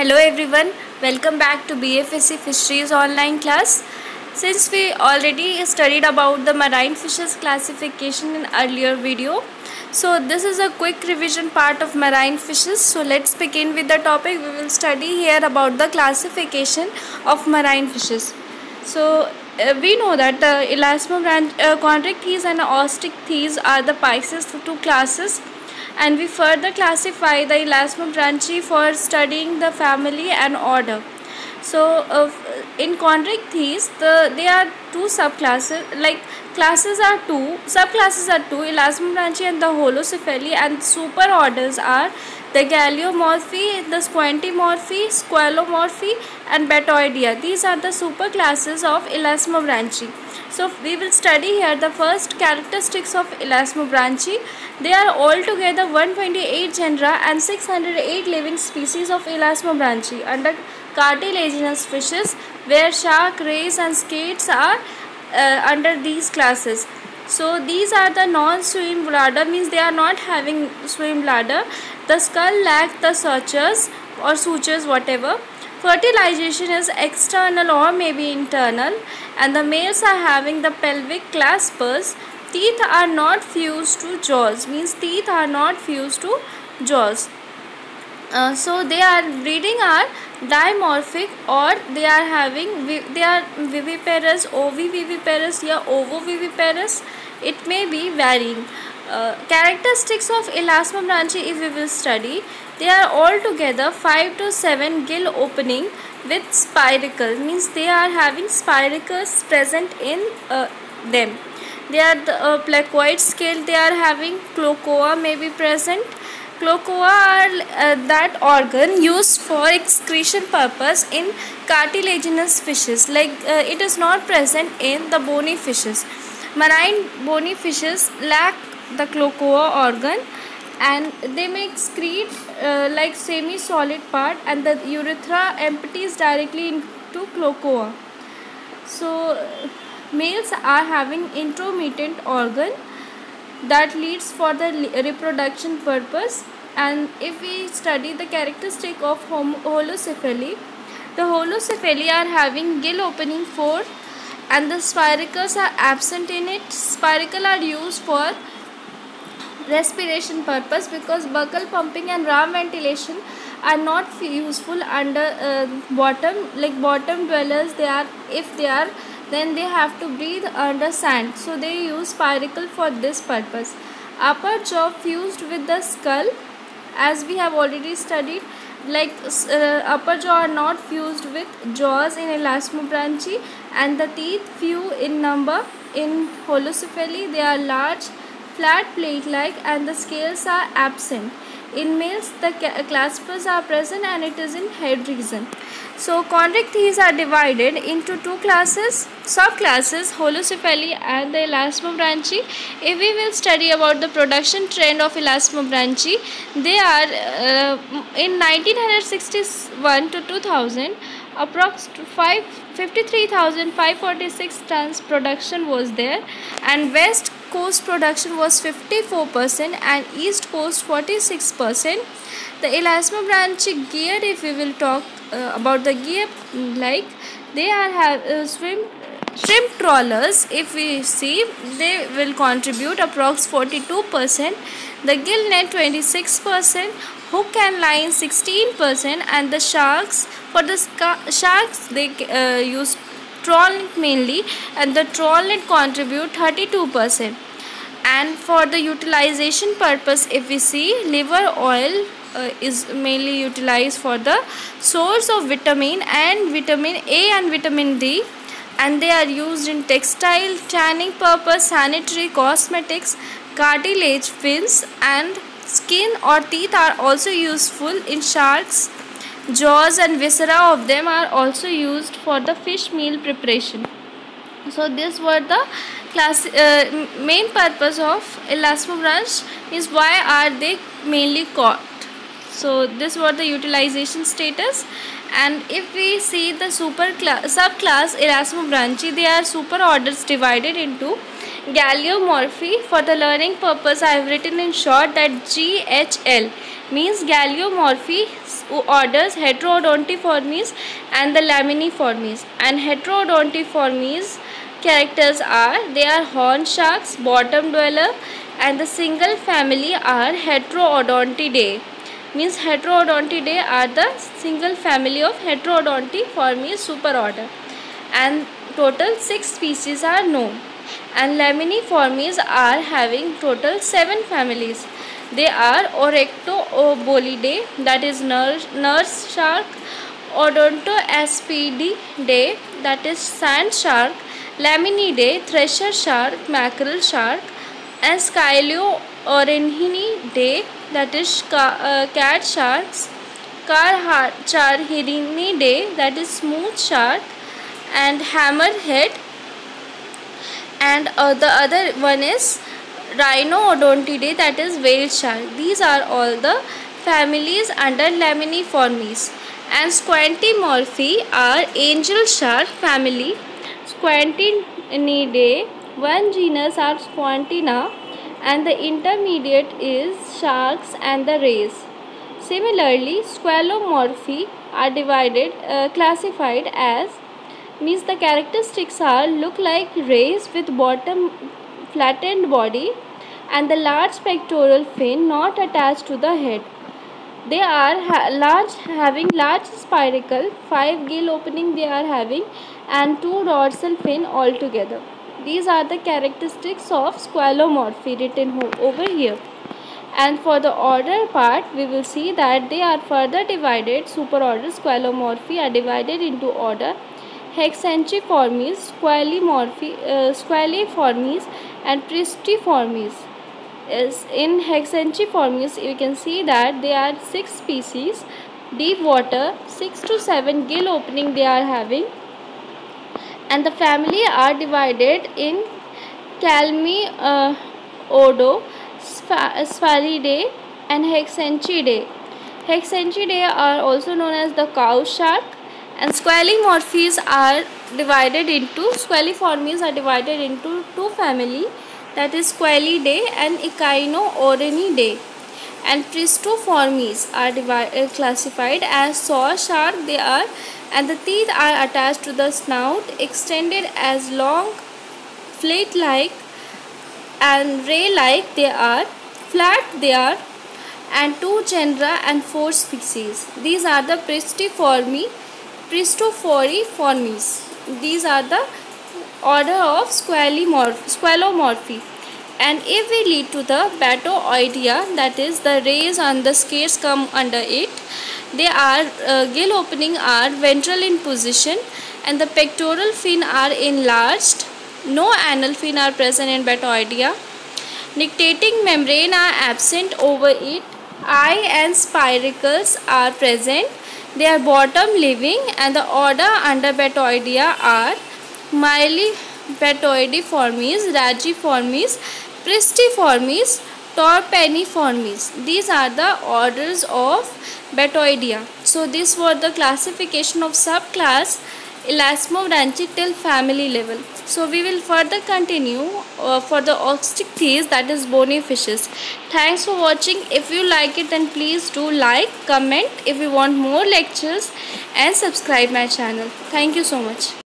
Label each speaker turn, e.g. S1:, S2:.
S1: Hello everyone, welcome back to BFSC Fisheries online class. Since we already studied about the marine fishes classification in earlier video, so this is a quick revision part of marine fishes. So let's begin with the topic. We will study here about the classification of marine fishes. So uh, we know that uh, elasmobranch, uh, chondrichthyes and osteichthyes are the Pisces two classes and we further classify the elasmobranchi for studying the family and order. So uh, in chondrichthyes, the they are two subclasses like classes are two subclasses are two elasmobranchi and the holocephali and superorders are the Galeomorphi, the Squantimorphi, Squalomorphi and Batoidea. These are the superclasses of Elasmobranchi. So we will study here the first characteristics of Elasmobranchi. They are altogether 128 genera and 608 living species of Elasmobranchi under cartilaginous fishes where shark, rays and skates are uh, under these classes. So these are the non-swim bladder means they are not having swim bladder. The skull lack the sutures or sutures whatever. Fertilization is external or maybe internal and the males are having the pelvic claspers. Teeth are not fused to jaws means teeth are not fused to jaws. Uh, so they are breeding are dimorphic or they are having they are viviparous oviviviparous या ovoviviparous it may be varying. Uh, characteristics of elasmobranchi if we will study. They are all together 5 to 7 gill opening with spiracle means they are having spiracles present in uh, them. They are the uh, placoid scale they are having cloacoa may be present cloacoa are uh, that organ used for excretion purpose in cartilaginous fishes like uh, it is not present in the bony fishes Marine bony fishes lack the cloacoa organ and they may excrete uh, like semi-solid part and the urethra empties directly into cloacoa. So males are having intromittent organ that leads for the reproduction purpose and if we study the characteristic of holocephali the holocephali are having gill opening for and the spiracles are absent in it. Spiracle are used for respiration purpose because buccal pumping and ram ventilation are not useful under uh, bottom like bottom dwellers they are if they are then they have to breathe under sand. So they use spiracle for this purpose. Upper jaw fused with the skull as we have already studied like uh, upper jaw are not fused with jaws in elasmobranchi and the teeth few in number. In holocephali they are large flat plate like and the scales are absent in males the claspers are present and it is in head region so chondrichthyes are divided into two classes, subclasses Holocephali and the Elasmobranchi. If we will study about the production trend of Elasmobranchi, they are uh, in 1961 to 2000 approx 53,546 tons production was there and west coast production was 54% and east coast 46% the elasmobranchi gear if we will talk uh, about the gear like they are have uh, swim shrimp trawlers. If we see they will contribute approx 42% the gill net 26% hook and line 16% and the sharks for the sharks they uh, use trawl mainly and the trawl net contribute 32% and for the utilization purpose if we see liver oil uh, is mainly utilized for the source of vitamin and vitamin A and vitamin D and they are used in textile, tanning purpose, sanitary, cosmetics, cartilage, fins and skin or teeth are also useful in sharks. Jaws and viscera of them are also used for the fish meal preparation. So these were the class uh, main purpose of elasmobranch is why are they mainly caught so this was the utilization status and if we see the super class subclass elasmobranchi they are super orders divided into Galeomorphi. For the learning purpose, I have written in short that GHL means Galeomorphi orders Heterodontiformes and the Laminiformes. And Heterodontiformes characters are they are horn sharks, bottom dweller, and the single family are Heterodontidae means Heterodontidae are the single family of Heterodontiformes superorder and total 6 species are known and Laminiformes are having total 7 families. They are Orectobolidae that is nurse, nurse shark, Odontoaspididae that is sand shark, Laminidae thresher shark, mackerel shark and Scyliorhinidae that is uh, cat sharks, Carcharhinidae that is smooth shark and hammerhead and uh, the other one is Rhinodontidae that is whale shark. These are all the families under Laminiformes and Squantimorphi are angel shark family. Squantinidae one genus are Squantina and the intermediate is sharks and the rays. Similarly, Squalomorphi are divided, uh, classified as means the characteristics are look like rays with bottom flattened body and the large pectoral fin not attached to the head. They are ha large having large spiracle, 5 gill opening they are having and 2 dorsal fin altogether. These are the characteristics of squalomorphi written over here. And for the order part, we will see that they are further divided. Superorder squalomorphi are divided into order Hexanchiformes, uh, Squaliformes and Pristiformes. Is in Hexanchiformes you can see that there are 6 species deep water 6 to 7 gill opening they are having and the family are divided in Calmi uh, Odo, Sphalidae and Hexanchidae. Hexanchidae are also known as the cow shark and squalomorphies are divided into squaliformes are divided into two family that is Squalidae and Echinorhinidae and Pristiformes are divided, uh, classified as saw shark they are and the teeth are attached to the snout extended as long flate like and ray like they are flat they are and two genera and four species. These are the Pristiformes Pristiophoriformes. These are the order of squalomorphi. And if we lead to the Batoidea, that is the rays and the scales come under it, they are uh, gill opening are ventral in position and the pectoral fin are enlarged. No anal fin are present in Batoidea. Nictitating membrane are absent over it. Eye and spiracles are present they are bottom living and the order under Batoidea are Mylibatoidiformes, Rajiformes, Pristiformes, Torpeniformes. These are the orders of Batoidea. So this was the classification of subclass Elasmobranchi till family level. So we will further continue uh, for the osteichthyes that is bony fishes. Thanks for watching. If you like it then please do like, comment if you want more lectures and subscribe my channel. Thank you so much.